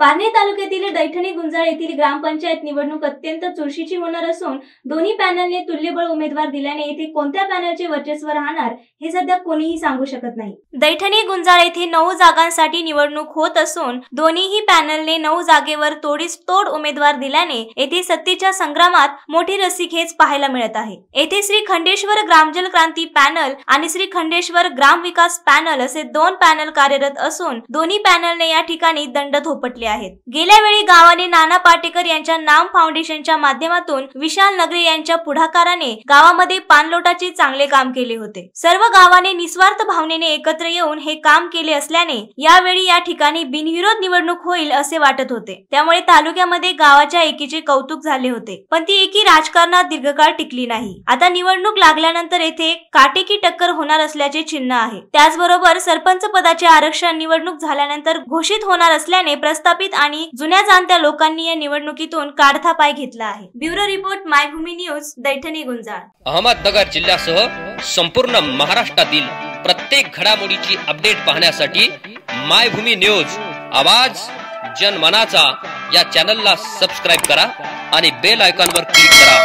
पारणे तालुक्यातील दैठणी गुंजाळ येथील ग्रामपंचायत निवडणूक अत्यंत चुरशीची होणार असून दोन्ही पॅनलने तुल्यबळ उमेदवार दिल्याने येथे कोणत्या पॅनलचे वर्चस्व राहणार हे सध्या कोणीही सांगू शकत नाही. दैठणी गुंजाळ येथे नऊ जागांसाठी निवडणूक होत असून दोन्हीही पॅनलने नऊ जागेवर तोडीस तोड उमेदवार दिल्याने येथे सत्तेच्या संग्रामात मोठी रस्सीखेच पाहायला मिळत आहे. येथे श्री खंडेश्वर ग्रामजल क्रांती पॅनल आणि श्री खंडेश्वर ग्राम विकास पॅनल असे दोन पॅनल कार्यरत असून दोन्ही पॅनलने या ठिकाणी दंड थोपटले आहेत. गेल्या वेळी गावाने नाना पाटेकर यांच्या नाम फाउंडेशनच्या माध्यमातून विशाल नगरे यांच्या पुढाकाराने गावामध्ये पाणलोटाचे चांगले काम केले होते. सर्व गावाने निस्वार्थ भावनेने एकत्र येऊन हे काम केले असल्याने यावेळी या ठिकाणी बिनविरोध निवडणूक होईल असे वाटत होते. त्यामुळे तालुक्यामध्ये गावाच्या एकीचे कौतुक झाले होते. पण ती एकी राजकारणात दीर्घकाळ टिकली नाही. आता निवडणूक लागल्यानंतर येथे काटेकी टक्कर होणार असल्याचे चिन्ह आहे. त्याचबरोबर सरपंच पदाचे आरक्षण निवडणूक झाल्यानंतर घोषित होणार असल्याने विस्थापित आणि जुन्या जाणत्या लोकांनी या निवडणुकीतून काढता पाय घेतला आहे. Bureau report Maybhumi news Daithani Gunjal. Ahmednagar जिल्ह्यासह संपूर्ण महाराष्ट्रातील प्रत्येक घडामोडीची अपडेट पाहण्यासाठी मायभूमी न्यूज आवाज जनमनाचा या चॅनलला सबस्क्राईब करा आणि बेल आयकॉनवर क्लिक करा.